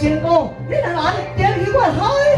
事故，你就話你有妖怪開。